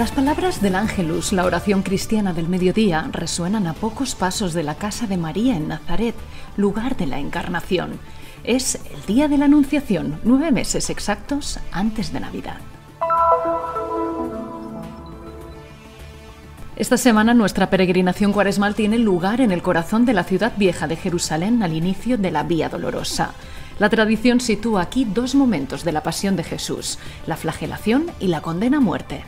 Las palabras del Ángelus, la oración cristiana del mediodía, resuenan a pocos pasos de la casa de María en Nazaret, lugar de la Encarnación. Es el día de la Anunciación, nueve meses exactos antes de Navidad. Esta semana nuestra peregrinación cuaresmal tiene lugar en el corazón de la ciudad vieja de Jerusalén al inicio de la Vía Dolorosa. La tradición sitúa aquí dos momentos de la pasión de Jesús, la flagelación y la condena a muerte.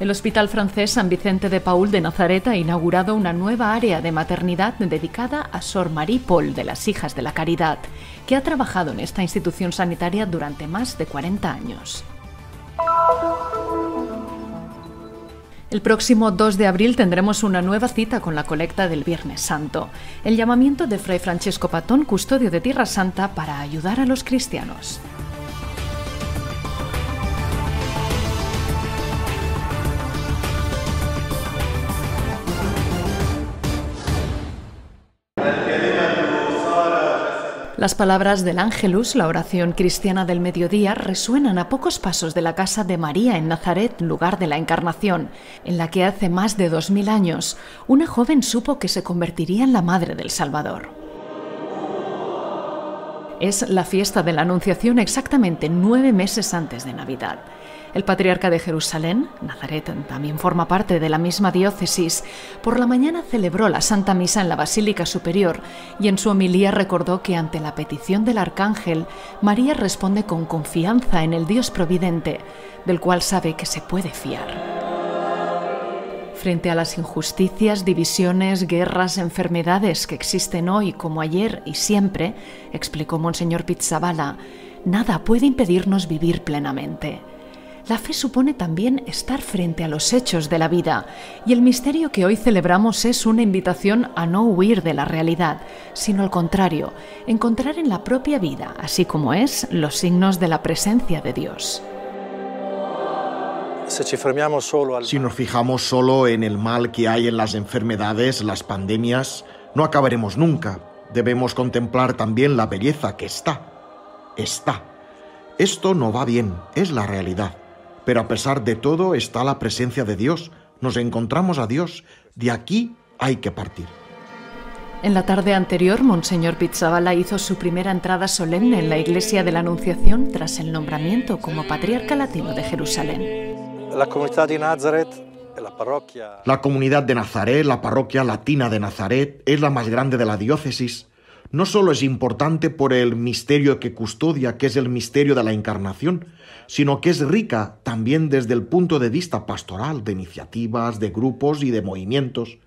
El Hospital francés San Vicente de Paul de Nazaret ha inaugurado una nueva área de maternidad dedicada a Sor Marie Paul de las Hijas de la Caridad, que ha trabajado en esta institución sanitaria durante más de 40 años. El próximo 2 de abril tendremos una nueva cita con la colecta del Viernes Santo, el llamamiento de Fray Francesco Patón, custodio de Tierra Santa, para ayudar a los cristianos. Las palabras del Ángelus, la oración cristiana del mediodía, resuenan a pocos pasos de la casa de María en Nazaret, lugar de la Encarnación, en la que hace más de dos mil años una joven supo que se convertiría en la madre del Salvador. Es la fiesta de la Anunciación exactamente nueve meses antes de Navidad. El patriarca de Jerusalén, Nazaret también forma parte de la misma diócesis, por la mañana celebró la Santa Misa en la Basílica Superior y en su homilía recordó que ante la petición del arcángel, María responde con confianza en el Dios providente, del cual sabe que se puede fiar. Frente a las injusticias, divisiones, guerras, enfermedades que existen hoy como ayer y siempre, explicó Monseñor Pizzabala, nada puede impedirnos vivir plenamente. La fe supone también estar frente a los hechos de la vida y el misterio que hoy celebramos es una invitación a no huir de la realidad, sino al contrario, encontrar en la propia vida, así como es, los signos de la presencia de Dios. Si nos fijamos solo en el mal que hay en las enfermedades, las pandemias, no acabaremos nunca. Debemos contemplar también la belleza que está. Está. Esto no va bien, es la realidad. Pero a pesar de todo está la presencia de Dios. Nos encontramos a Dios. De aquí hay que partir. En la tarde anterior, Monseñor Pizzabala hizo su primera entrada solemne en la Iglesia de la Anunciación tras el nombramiento como Patriarca Latino de Jerusalén. La comunidad de Nazaret, la parroquia... La comunidad de Nazaret, la parroquia latina de Nazaret, es la más grande de la diócesis. No solo es importante por el misterio que custodia, que es el misterio de la encarnación, sino que es rica también desde el punto de vista pastoral, de iniciativas, de grupos y de movimientos.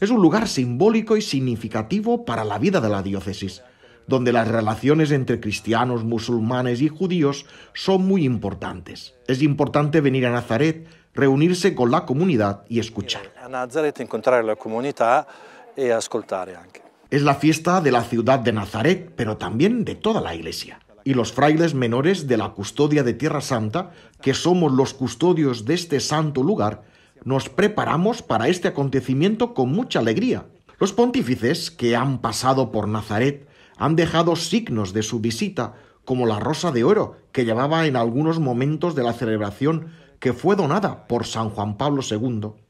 Es un lugar simbólico y significativo para la vida de la diócesis, donde las relaciones entre cristianos, musulmanes y judíos son muy importantes. Es importante venir a Nazaret, reunirse con la comunidad y escuchar. A Nazaret encontrar la comunidad y escuchar Es la fiesta de la ciudad de Nazaret, pero también de toda la iglesia y los frailes menores de la custodia de Tierra Santa, que somos los custodios de este santo lugar, nos preparamos para este acontecimiento con mucha alegría. Los pontífices que han pasado por Nazaret han dejado signos de su visita, como la rosa de oro que llevaba en algunos momentos de la celebración que fue donada por San Juan Pablo II.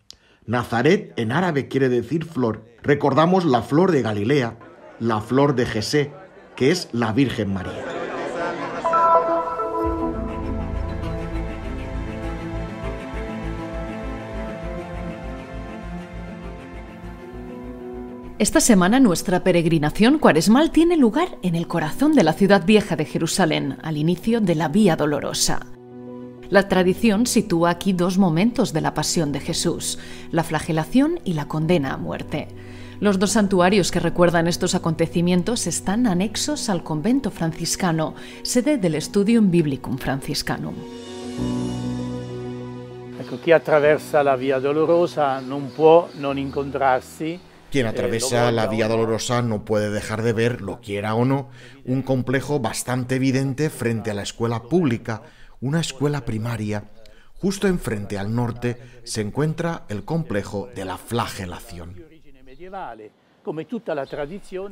Nazaret en árabe quiere decir flor. Recordamos la flor de Galilea, la flor de Jesé, que es la Virgen María. Esta semana nuestra peregrinación cuaresmal tiene lugar en el corazón de la ciudad vieja de Jerusalén, al inicio de la Vía Dolorosa. La tradición sitúa aquí dos momentos de la pasión de Jesús, la flagelación y la condena a muerte. Los dos santuarios que recuerdan estos acontecimientos están anexos al convento franciscano, sede del Studium Biblicum Franciscanum. Ecco, chi attraversa la Via Dolorosa non può non incontrarsi quien atraviesa la Vía Dolorosa no puede dejar de ver, lo quiera o no, un complejo bastante evidente frente a la escuela pública, una escuela primaria. Justo enfrente al norte se encuentra el complejo de la flagelación.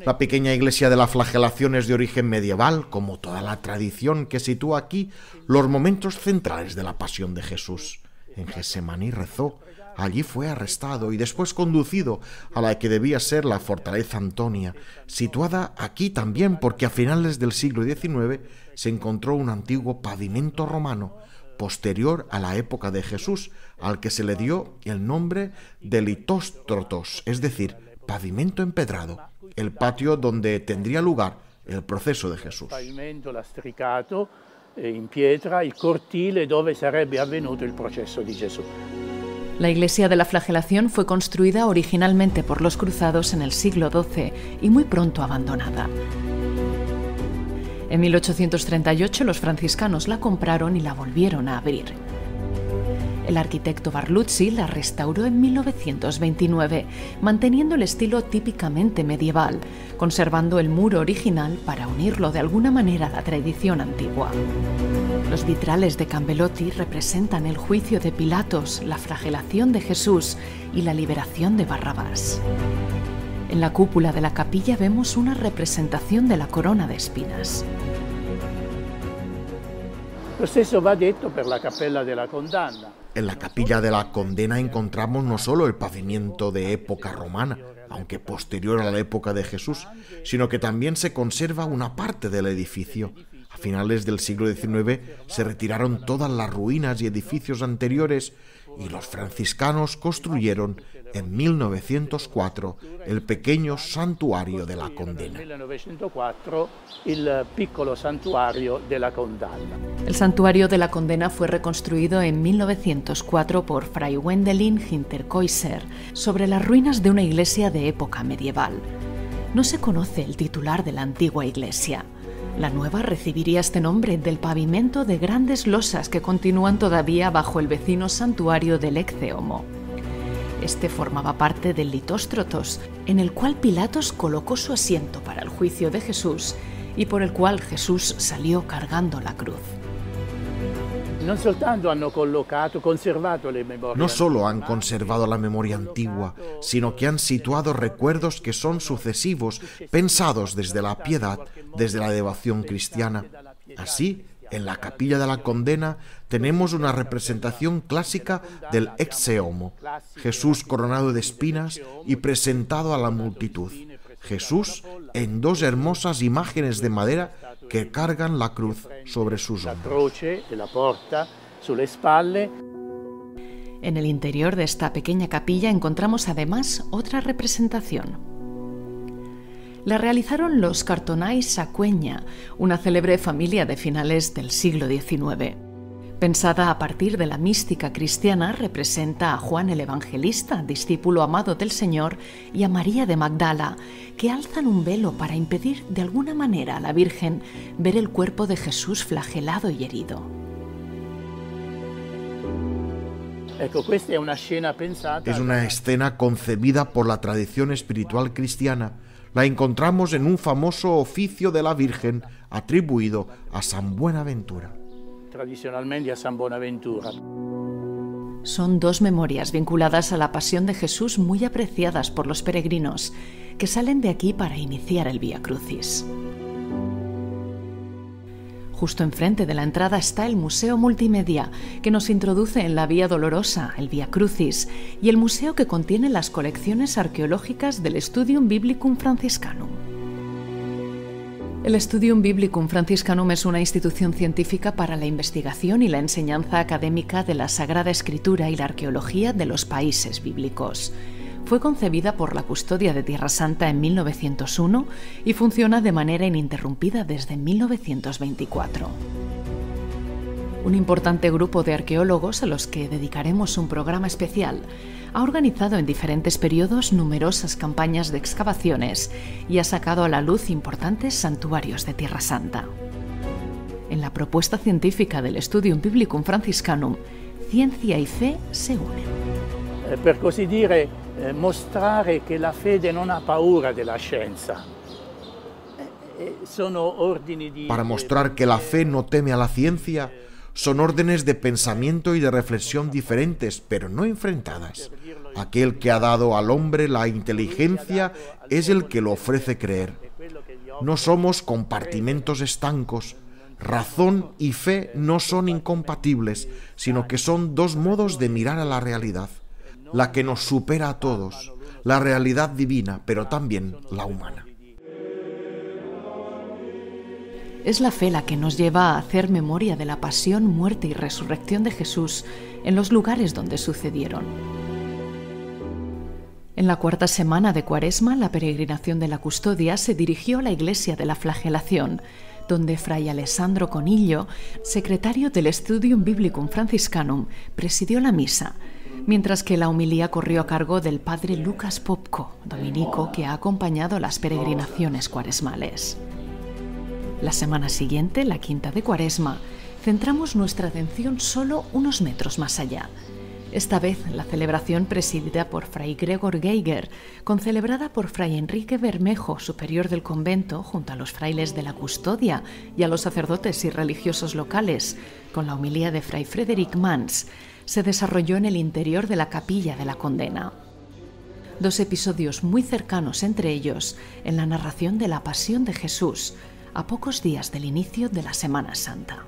La pequeña iglesia de la flagelación es de origen medieval, como toda la tradición que sitúa aquí los momentos centrales de la pasión de Jesús. En Gesemaní rezó, allí fue arrestado y después conducido a la que debía ser la fortaleza Antonia, situada aquí también porque a finales del siglo XIX se encontró un antiguo pavimento romano posterior a la época de Jesús, al que se le dio el nombre de litóstrotos, es decir, pavimento empedrado, el patio donde tendría lugar el proceso de Jesús. Eh, in pietra, il cortile avvenuto il processo di Gesù. La iglesia de la flagelación fue construida originalmente por los cruzados en el siglo XII y muy pronto abandonada. En 1838 los franciscanos la compraron y la volvieron a abrir. El arquitecto Barluzzi la restauró en 1929, manteniendo el estilo típicamente medieval, conservando el muro original para unirlo de alguna manera a la tradición antigua. Los vitrales de Cambelotti representan el juicio de Pilatos, la flagelación de Jesús y la liberación de Barrabás. En la cúpula de la capilla vemos una representación de la corona de espinas. Lo stesso va detto per la cappella della condanna. En la capilla de la condena encontramos no solo el pavimento de época romana, aunque posterior a la época de Jesús, sino que también se conserva una parte del edificio. A finales del siglo XIX se retiraron todas las ruinas y edificios anteriores y los franciscanos construyeron en 1904 el pequeño santuario de la condena. El santuario de la condena fue reconstruido en 1904 por Fray Wendelin Hinterkoiser sobre las ruinas de una iglesia de época medieval. No se conoce el titular de la antigua iglesia. La nueva recibiría este nombre del pavimento de grandes losas que continúan todavía bajo el vecino santuario del Exeomo. Este formaba parte del Litóstrotos, en el cual Pilatos colocó su asiento para el juicio de Jesús y por el cual Jesús salió cargando la cruz. No solo han conservado la memoria antigua, sino que han situado recuerdos que son sucesivos, pensados desde la piedad, desde la devoción cristiana. Así, en la capilla de la condena tenemos una representación clásica del ex homo, Jesús coronado de espinas y presentado a la multitud. Jesús en dos hermosas imágenes de madera que cargan la cruz sobre sus hombros. En el interior de esta pequeña capilla encontramos además otra representación la realizaron los Cartonais Sacueña, una célebre familia de finales del siglo XIX. Pensada a partir de la mística cristiana, representa a Juan el Evangelista, discípulo amado del Señor, y a María de Magdala, que alzan un velo para impedir de alguna manera a la Virgen ver el cuerpo de Jesús flagelado y herido. Es una escena concebida por la tradición espiritual cristiana la encontramos en un famoso oficio de la Virgen atribuido a San Buenaventura. Tradicionalmente a San Buenaventura. Son dos memorias vinculadas a la pasión de Jesús muy apreciadas por los peregrinos que salen de aquí para iniciar el Vía Crucis. Justo enfrente de la entrada está el Museo Multimedia, que nos introduce en la Vía Dolorosa, el Vía Crucis, y el museo que contiene las colecciones arqueológicas del Studium Biblicum Franciscanum. El Studium Biblicum Franciscanum es una institución científica para la investigación y la enseñanza académica de la Sagrada Escritura y la arqueología de los países bíblicos. Fue concebida por la Custodia de Tierra Santa en 1901 y funciona de manera ininterrumpida desde 1924. Un importante grupo de arqueólogos a los que dedicaremos un programa especial ha organizado en diferentes periodos numerosas campañas de excavaciones y ha sacado a la luz importantes santuarios de Tierra Santa. En la propuesta científica del Studium Biblicum Franciscanum, ciencia y fe se unen. Eh, per così dire, mostrare che la fede non ha paura della scienza. Para mostrar que la fe no teme a la ciencia, Son órdenes de pensamiento y de reflexión diferentes, pero no enfrentadas. Aquel que ha dado al hombre la inteligencia es el que lo ofrece creer. No somos compartimentos estancos. Razón y fe no son incompatibles, sino que son dos modos de mirar a la realidad, la que nos supera a todos, la realidad divina, pero también la humana. Es la fe la que nos lleva a hacer memoria de la pasión, muerte y resurrección de Jesús en los lugares donde sucedieron. En la cuarta semana de Cuaresma, la peregrinación de la custodia se dirigió a la iglesia de la flagelación, donde Fray Alessandro Conillo, secretario del Studium Biblicum Franciscanum, presidió la misa, mientras que la homilía corrió a cargo del padre Lucas Popco, dominico que ha acompañado las peregrinaciones cuaresmales. La semana siguiente, la quinta de Cuaresma, centramos nuestra atención solo unos metros más allá. Esta vez la celebración presidida por Fray Gregor Geiger, concelebrada por Fray Enrique Bermejo, superior del convento, junto a los frailes de la custodia y a los sacerdotes y religiosos locales, con la homilía de Fray Frederick Mans, se desarrolló en el interior de la capilla de la condena. Dos episodios muy cercanos entre ellos en la narración de la pasión de Jesús, a pocos días del inicio de la Semana Santa.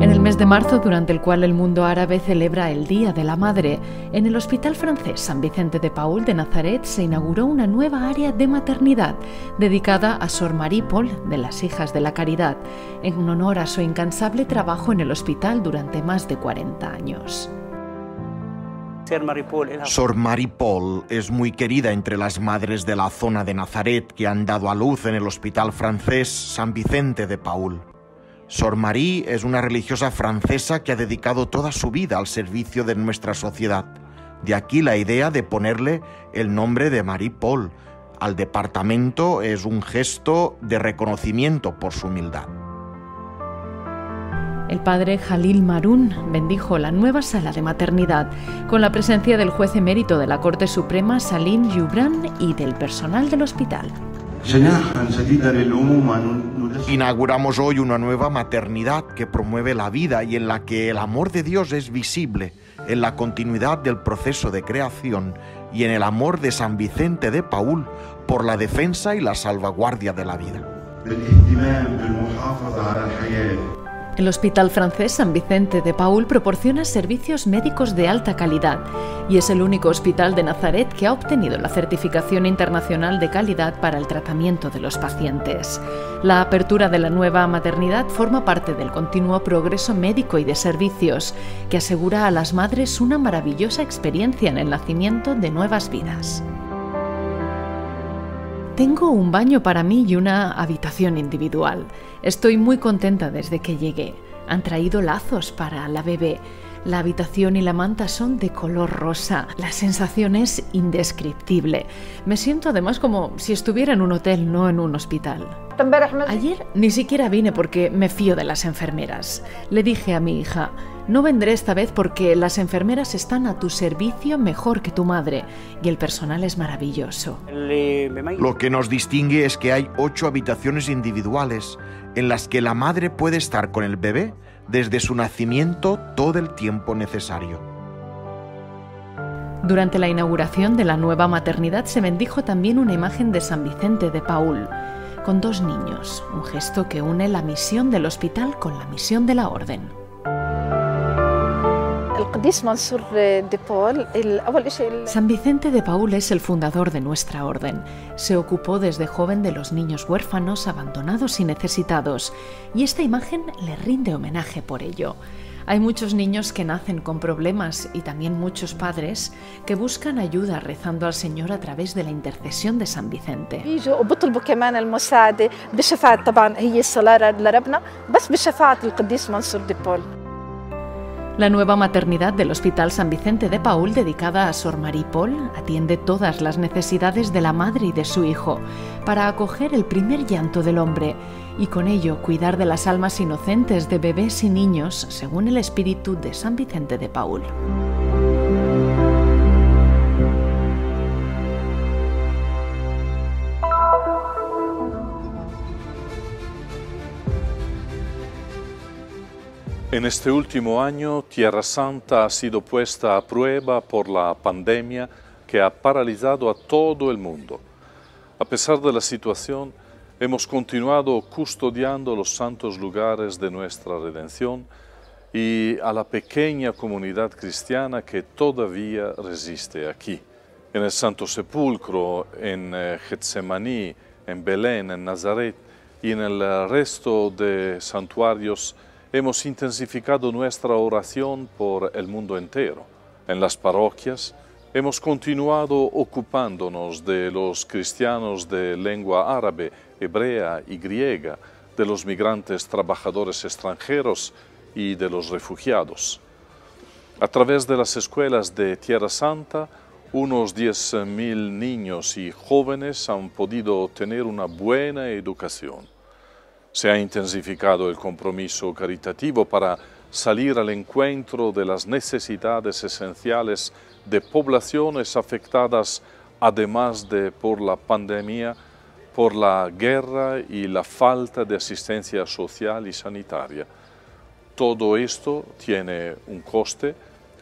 En el mes de marzo, durante el cual el mundo árabe celebra el Día de la Madre, en el Hospital francés San Vicente de Paul de Nazaret se inauguró una nueva área de maternidad dedicada a Sor Marie Paul de las Hijas de la Caridad, en honor a su incansable trabajo en el hospital durante más de 40 años. Sor Marie Paul es muy querida entre las madres de la zona de Nazaret que han dado a luz en el hospital francés San Vicente de Paul. Sor Marie es una religiosa francesa que ha dedicado toda su vida al servicio de nuestra sociedad. De aquí la idea de ponerle el nombre de Marie Paul. Al departamento es un gesto de reconocimiento por su humildad. El padre Jalil Marún bendijo la nueva sala de maternidad con la presencia del juez emérito de la Corte Suprema Salim Yubran y del personal del hospital. Inauguramos hoy una nueva maternidad que promueve la vida y en la que el amor de Dios es visible en la continuidad del proceso de creación y en el amor de San Vicente de Paul por la defensa y la salvaguardia de la vida. El Hospital Francés San Vicente de Paul proporciona servicios médicos de alta calidad y es el único hospital de Nazaret que ha obtenido la certificación internacional de calidad para el tratamiento de los pacientes. La apertura de la nueva maternidad forma parte del continuo progreso médico y de servicios que asegura a las madres una maravillosa experiencia en el nacimiento de nuevas vidas. Tengo un baño para mí y una habitación individual. Estoy muy contenta desde que llegué. Han traído lazos para la bebé. La habitación y la manta son de color rosa. La sensación es indescriptible. Me siento además como si estuviera en un hotel, no en un hospital. Ayer ni siquiera vine porque me fío de las enfermeras. Le dije a mi hija, no vendré esta vez porque las enfermeras están a tu servicio mejor que tu madre y el personal es maravilloso. Lo que nos distingue es que hay ocho habitaciones individuales en las que la madre puede estar con el bebé desde su nacimiento todo el tiempo necesario. Durante la inauguración de la nueva maternidad se bendijo también una imagen de San Vicente de Paul con dos niños, un gesto que une la misión del hospital con la misión de la orden. San Vicente de Paul es el fundador de nuestra orden. Se ocupó desde joven de los niños huérfanos, abandonados y necesitados, y esta imagen le rinde homenaje por ello. Hay muchos niños que nacen con problemas y también muchos padres que buscan ayuda rezando al Señor a través de la intercesión de San Vicente. La nueva maternidad del Hospital San Vicente de Paul, dedicada a Sor Marie Paul, atiende todas las necesidades de la madre y de su hijo, para acoger el primer llanto del hombre y con ello cuidar de las almas inocentes de bebés y niños, según el espíritu de San Vicente de Paul. En este último año, Tierra Santa ha sido puesta a prueba por la pandemia que ha paralizado a todo el mundo. A pesar de la situación, hemos continuado custodiando los santos lugares de nuestra redención y a la pequeña comunidad cristiana que todavía resiste aquí. En el Santo Sepulcro, en eh, Getsemaní, en Belén, en Nazaret y en el resto de santuarios, hemos intensificado nuestra oración por el mundo entero. En las parroquias, hemos continuado ocupándonos de los cristianos de lengua árabe, hebrea y griega, de los migrantes trabajadores extranjeros y de los refugiados. A través de las escuelas de Tierra Santa, unos 10.000 niños y jóvenes han podido tener una buena educación. Se ha intensificado el compromiso caritativo para salir al encuentro de las necesidades esenciales de poblaciones afectadas además de por la pandemia, por la guerra y la falta de asistencia social y sanitaria. Todo esto tiene un coste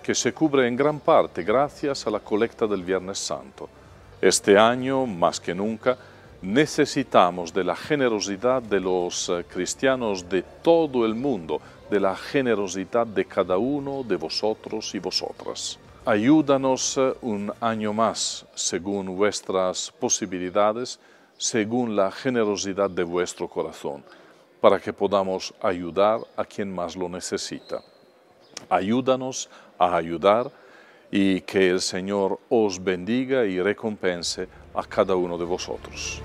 que se cubre en gran parte gracias a la colecta del Viernes Santo. Este año, más que nunca, necesitamos de la generosidad de los eh, cristianos de todo el mundo, de la generosidad de cada uno de vosotros y vosotras. Ayúdanos eh, un año más, según vuestras posibilidades, según la generosidad de vuestro corazón, para que podamos ayudar a quien más lo necesita. Ayúdanos a ayudar y que el Señor os bendiga y recompense a cada uno de vosotros.